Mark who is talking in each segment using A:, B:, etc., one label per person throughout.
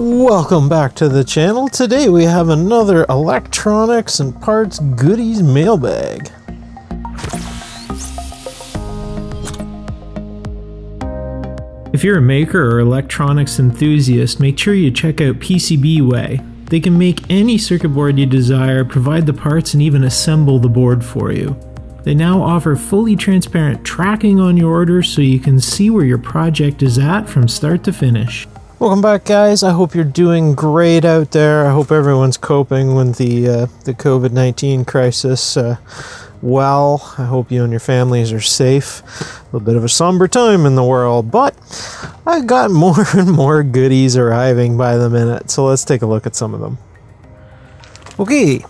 A: Welcome back to the channel. Today we have another electronics and parts goodies mailbag.
B: If you're a maker or electronics enthusiast, make sure you check out PCBWay. They can make any circuit board you desire, provide the parts, and even assemble the board for you. They now offer fully transparent tracking on your order so you can see where your project is at from start to finish.
A: Welcome back, guys. I hope you're doing great out there. I hope everyone's coping with the uh, the COVID nineteen crisis uh, well. I hope you and your families are safe. A little bit of a somber time in the world, but I've got more and more goodies arriving by the minute. So let's take a look at some of them. Okay,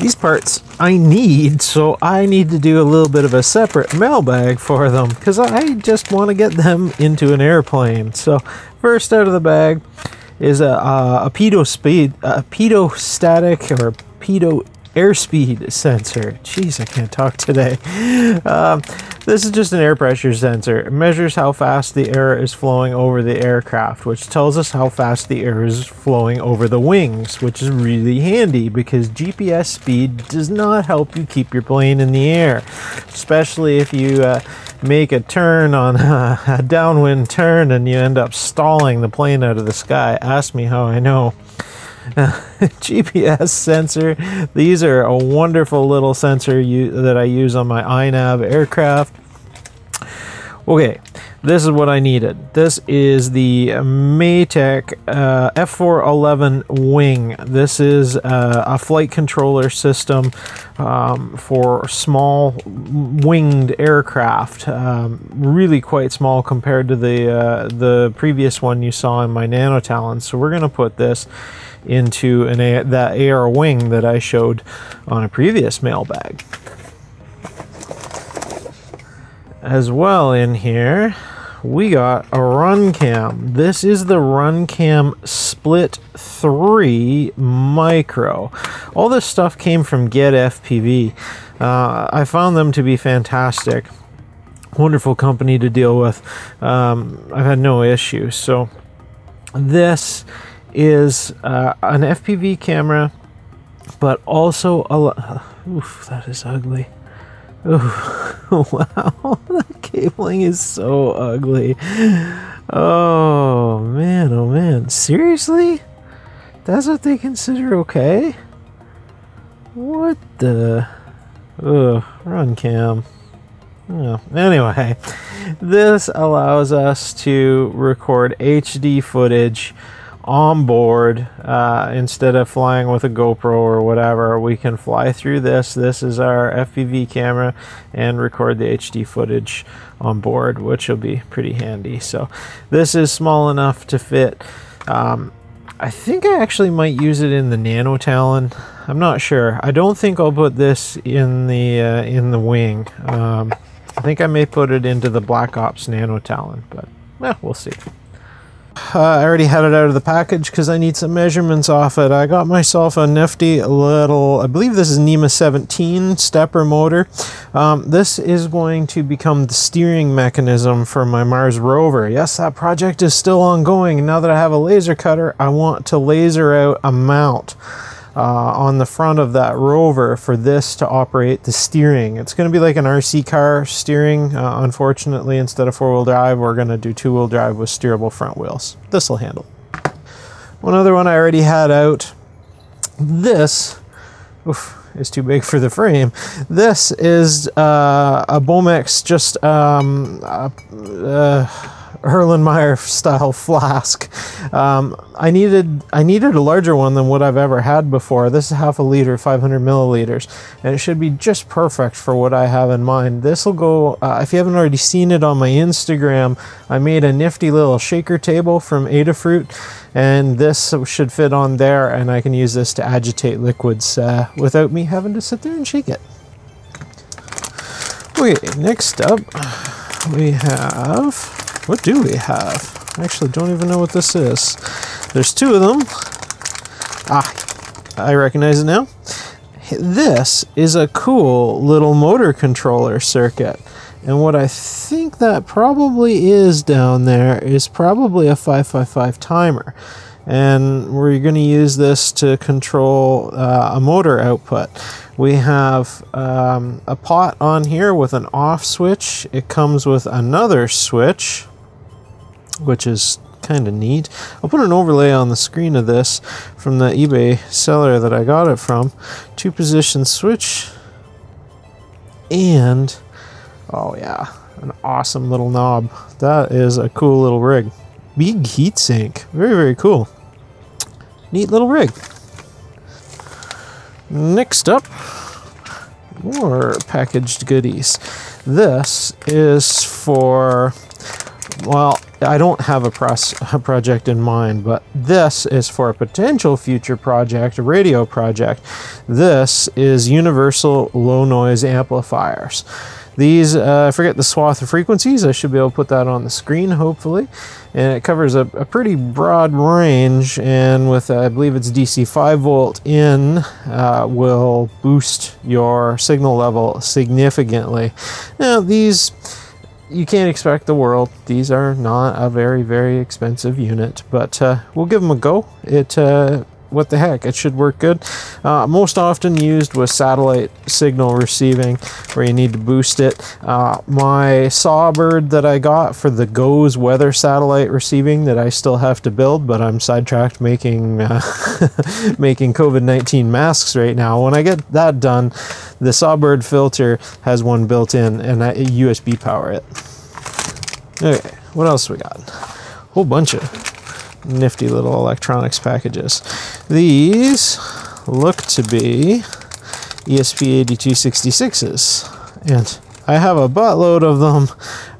A: these parts I need, so I need to do a little bit of a separate mailbag for them because I just want to get them into an airplane. So First out of the bag is a, a, a pitot speed, a pitot-static or pitot airspeed sensor. Jeez, I can't talk today. Um, this is just an air pressure sensor. It measures how fast the air is flowing over the aircraft, which tells us how fast the air is flowing over the wings, which is really handy because GPS speed does not help you keep your plane in the air, especially if you uh, make a turn on a, a downwind turn and you end up stalling the plane out of the sky. Ask me how I know. GPS sensor. These are a wonderful little sensor you, that I use on my iNav aircraft. Okay, this is what I needed. This is the Matek uh, F411 wing. This is uh, a flight controller system um, for small winged aircraft. Um, really quite small compared to the uh, the previous one you saw in my Nano Talon. So we're going to put this into an that AR wing that I showed on a previous mailbag. As well in here, we got a Runcam. This is the Runcam Split 3 Micro. All this stuff came from Get FPV. Uh, I found them to be fantastic. Wonderful company to deal with. Um, I've had no issues. So this is uh, an FPV camera, but also a. Oof, that is ugly. Oh, wow, that cabling is so ugly. Oh, man, oh, man. Seriously? That's what they consider okay? What the? Ugh, Runcam. Oh, anyway, this allows us to record HD footage on board uh, instead of flying with a GoPro or whatever. We can fly through this. This is our FPV camera and record the HD footage on board, which will be pretty handy. So this is small enough to fit. Um, I think I actually might use it in the Nano Talon. I'm not sure. I don't think I'll put this in the uh, in the wing. Um, I think I may put it into the Black Ops Nano Talon, but eh, we'll see. Uh, I already had it out of the package because I need some measurements off it. I got myself a nifty little, I believe this is NEMA 17 stepper motor. Um, this is going to become the steering mechanism for my Mars rover. Yes, that project is still ongoing. Now that I have a laser cutter, I want to laser out a mount uh, on the front of that rover for this to operate the steering. It's going to be like an RC car steering. Uh, unfortunately, instead of four-wheel drive, we're going to do two-wheel drive with steerable front wheels. This will handle. One other one I already had out. This oof, is too big for the frame. This is uh, a Bomex just um, uh, Erlenmeyer style flask. Um, I needed I needed a larger one than what I've ever had before. This is half a liter, 500 milliliters, and it should be just perfect for what I have in mind. This will go. Uh, if you haven't already seen it on my Instagram, I made a nifty little shaker table from Adafruit, and this should fit on there, and I can use this to agitate liquids uh, without me having to sit there and shake it. Okay, next up we have what do we have? I actually don't even know what this is. There's two of them. Ah, I recognize it now. This is a cool little motor controller circuit. And what I think that probably is down there is probably a 555 timer. and we're going to use this to control uh, a motor output. We have um, a pot on here with an off switch. It comes with another switch, which is kind of neat. I'll put an overlay on the screen of this from the eBay seller that I got it from. Two position switch and oh yeah, an awesome little knob. That is a cool little rig. Big heatsink. Very, very cool. Neat little rig. Next up, more packaged goodies. This is for, well, I don't have a, a, project in mind, but this is for a potential future project, a radio project. This is universal low noise amplifiers. These, uh, I forget the swath of frequencies. I should be able to put that on the screen, hopefully. And it covers a, a pretty broad range. And with, uh, I believe it's DC 5 volt in, uh, will boost your signal level significantly. Now, these you can't expect the world. These are not a very, very expensive unit, but uh, we'll give them a go. It uh, what the heck, it should work good. Uh, most often used with satellite signal receiving where you need to boost it. Uh, my Sawbird that I got for the GOES weather satellite receiving that I still have to build, but I'm sidetracked making, uh, making COVID-19 masks right now. When I get that done, the Sawbird filter has one built in and I USB power it. Okay, what else we got? Whole bunch of nifty little electronics packages. These look to be ESP8266s, and I have a buttload of them.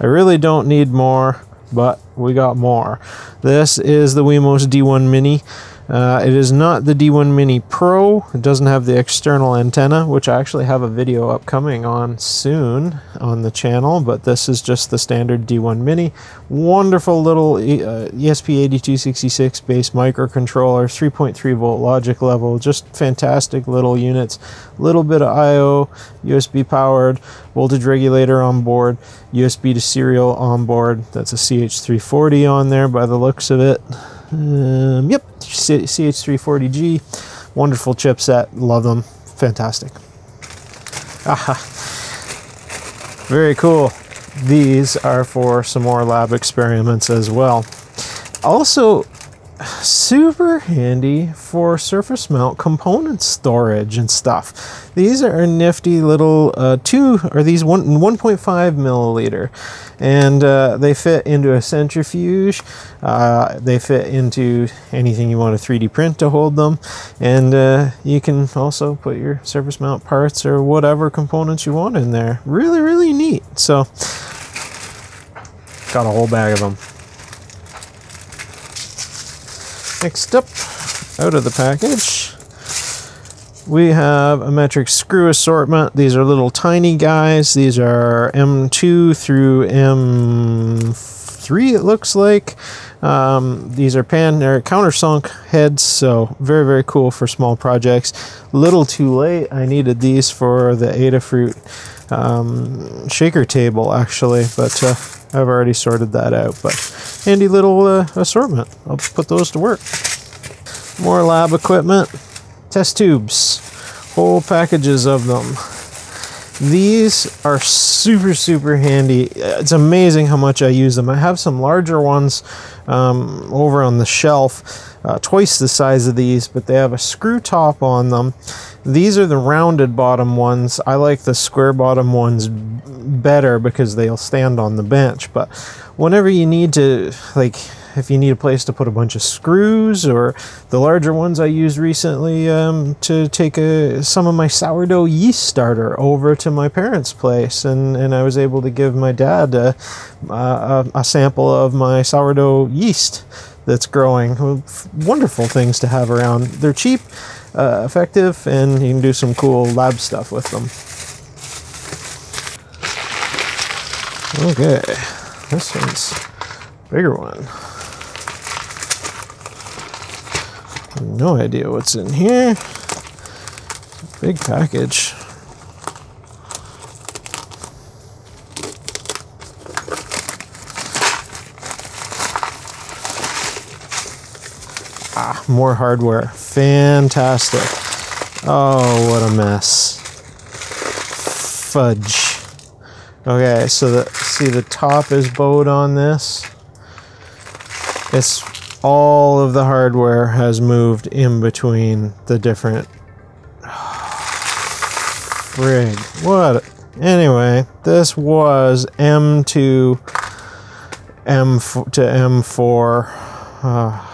A: I really don't need more, but we got more. This is the Wemos D1 Mini. Uh, it is not the D1 Mini Pro. It doesn't have the external antenna, which I actually have a video upcoming on soon on the channel, but this is just the standard D1 Mini. Wonderful little uh, ESP8266 base microcontroller, 3.3 volt logic level, just fantastic little units. Little bit of I.O., USB powered, voltage regulator on board, USB to serial on board. That's a CH340 on there by the looks of it. Um, yep, CH340G. Wonderful chipset. Love them. Fantastic. Aha. Very cool. These are for some more lab experiments as well. Also, super handy for surface mount component storage and stuff. These are nifty little uh, two, or these one 1.5 milliliter, and uh, they fit into a centrifuge. Uh, they fit into anything you want a 3D print to hold them, and uh, you can also put your surface mount parts or whatever components you want in there. Really, really neat. So, got a whole bag of them. Next up, out of the package, we have a metric screw assortment. These are little tiny guys. These are M2 through M3, it looks like. Um, these are pan or countersunk heads, so very, very cool for small projects. Little too late. I needed these for the Adafruit um, shaker table, actually, but uh, I've already sorted that out. But handy little uh, assortment. I'll put those to work. More lab equipment, test tubes, whole packages of them. These are super, super handy. It's amazing how much I use them. I have some larger ones um, over on the shelf, uh, twice the size of these, but they have a screw top on them. These are the rounded bottom ones. I like the square bottom ones better because they'll stand on the bench. But whenever you need to, like, if you need a place to put a bunch of screws or the larger ones I used recently um, to take a, some of my sourdough yeast starter over to my parents' place and, and I was able to give my dad a, a, a sample of my sourdough yeast that's growing. Wonderful things to have around. They're cheap, uh, effective, and you can do some cool lab stuff with them. Okay, this one's bigger one. No idea what's in here. Big package. Ah, more hardware. Fantastic. Oh, what a mess. Fudge. Okay, so the see the top is bowed on this. It's all of the hardware has moved in between the different rig. What anyway, this was M2 M to M4 uh,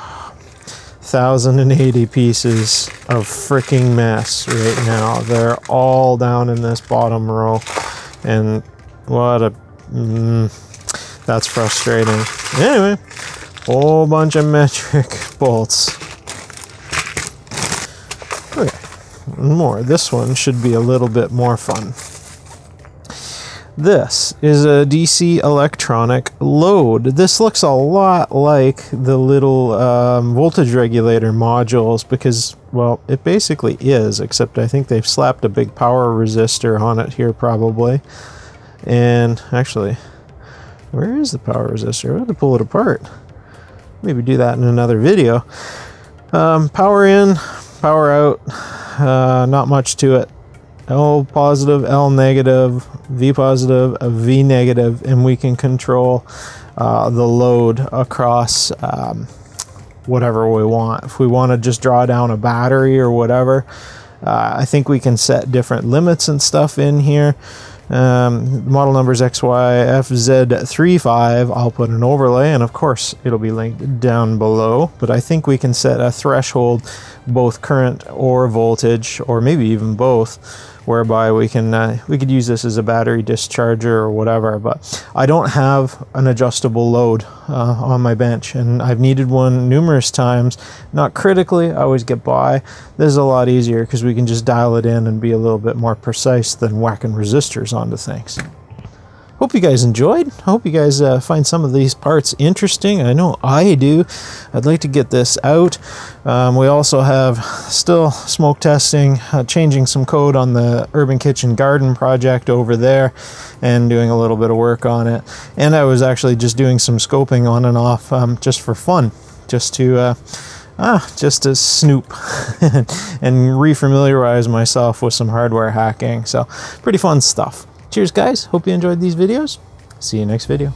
A: 1080 pieces of freaking mess right now. They're all down in this bottom row and what a mm, that's frustrating. Anyway, whole bunch of metric bolts. Okay, more. This one should be a little bit more fun. This is a DC electronic load. This looks a lot like the little um, voltage regulator modules because, well, it basically is, except I think they've slapped a big power resistor on it here probably. And actually, where is the power resistor? I have to pull it apart. Maybe do that in another video. Um, power in, power out, uh, not much to it. L positive, L negative, V positive, V and we can control uh, the load across um, whatever we want. If we want to just draw down a battery or whatever, uh, I think we can set different limits and stuff in here. Um, model numbers XYFZ35. I'll put an overlay, and of course, it'll be linked down below. But I think we can set a threshold, both current or voltage, or maybe even both whereby we can uh, we could use this as a battery discharger or whatever but I don't have an adjustable load uh, on my bench and I've needed one numerous times. Not critically I always get by. This is a lot easier because we can just dial it in and be a little bit more precise than whacking resistors onto things hope you guys enjoyed. I hope you guys uh, find some of these parts interesting. I know I do. I'd like to get this out. Um, we also have still smoke testing, uh, changing some code on the Urban Kitchen Garden project over there and doing a little bit of work on it. And I was actually just doing some scoping on and off um, just for fun, just to. Uh, ah, just to snoop and refamiliarize myself with some hardware hacking. So, pretty fun stuff. Cheers, guys. Hope you enjoyed these videos. See you next video.